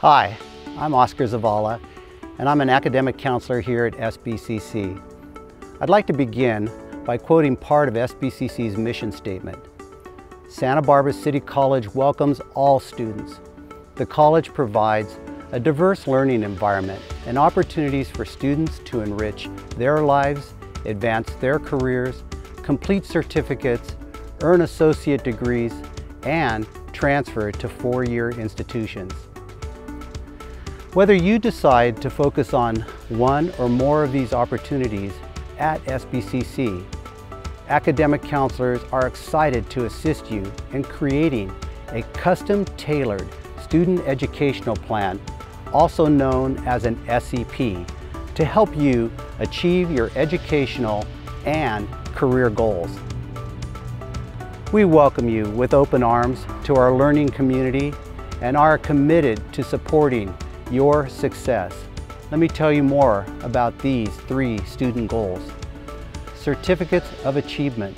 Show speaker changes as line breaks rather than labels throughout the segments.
Hi, I'm Oscar Zavala, and I'm an academic counselor here at SBCC. I'd like to begin by quoting part of SBCC's mission statement. Santa Barbara City College welcomes all students. The college provides a diverse learning environment and opportunities for students to enrich their lives, advance their careers, complete certificates, earn associate degrees, and transfer to four-year institutions. Whether you decide to focus on one or more of these opportunities at SBCC, academic counselors are excited to assist you in creating a custom-tailored student educational plan, also known as an SEP, to help you achieve your educational and career goals. We welcome you with open arms to our learning community and are committed to supporting your success. Let me tell you more about these three student goals. Certificates of Achievement,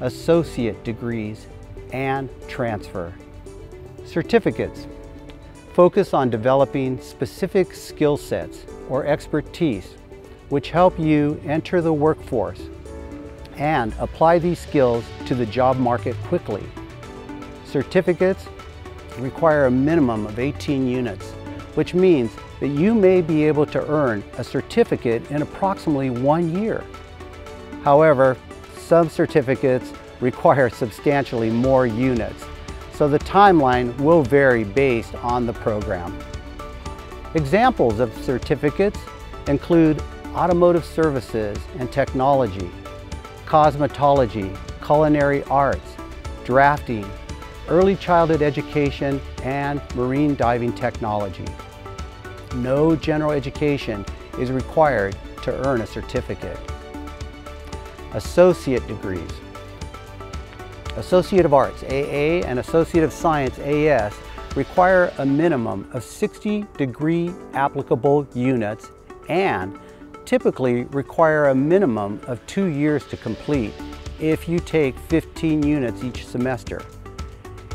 Associate Degrees, and Transfer. Certificates focus on developing specific skill sets or expertise which help you enter the workforce and apply these skills to the job market quickly. Certificates require a minimum of 18 units which means that you may be able to earn a certificate in approximately one year. However, some certificates require substantially more units, so the timeline will vary based on the program. Examples of certificates include automotive services and technology, cosmetology, culinary arts, drafting, early childhood education, and marine diving technology no general education is required to earn a certificate. Associate degrees. Associate of Arts, AA, and Associate of Science, AS, require a minimum of 60 degree applicable units and typically require a minimum of two years to complete if you take 15 units each semester.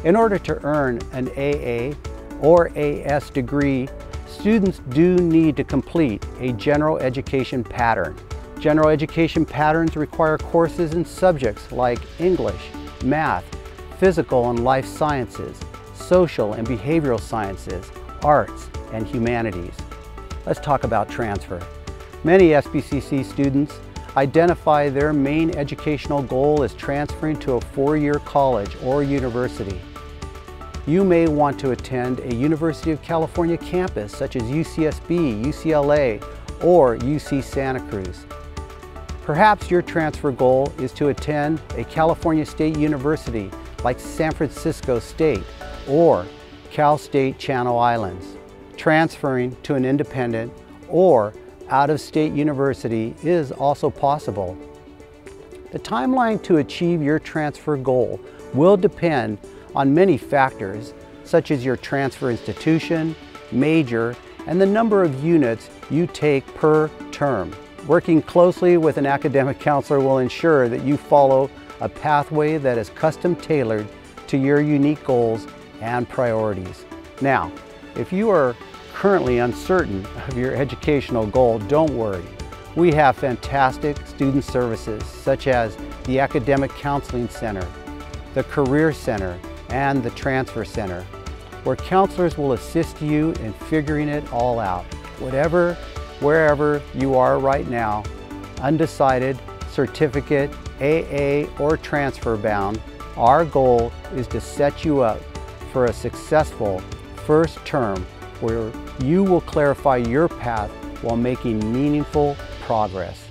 In order to earn an AA or AS degree, Students do need to complete a general education pattern. General education patterns require courses in subjects like English, math, physical and life sciences, social and behavioral sciences, arts, and humanities. Let's talk about transfer. Many SBCC students identify their main educational goal as transferring to a four-year college or university you may want to attend a University of California campus such as UCSB, UCLA, or UC Santa Cruz. Perhaps your transfer goal is to attend a California State University like San Francisco State or Cal State Channel Islands. Transferring to an independent or out-of-state university is also possible. The timeline to achieve your transfer goal will depend on many factors, such as your transfer institution, major, and the number of units you take per term. Working closely with an academic counselor will ensure that you follow a pathway that is custom tailored to your unique goals and priorities. Now, if you are currently uncertain of your educational goal, don't worry. We have fantastic student services such as the Academic Counseling Center, the Career Center, and the Transfer Center, where counselors will assist you in figuring it all out. Whatever, wherever you are right now, undecided, certificate, AA, or transfer bound, our goal is to set you up for a successful first term where you will clarify your path while making meaningful progress.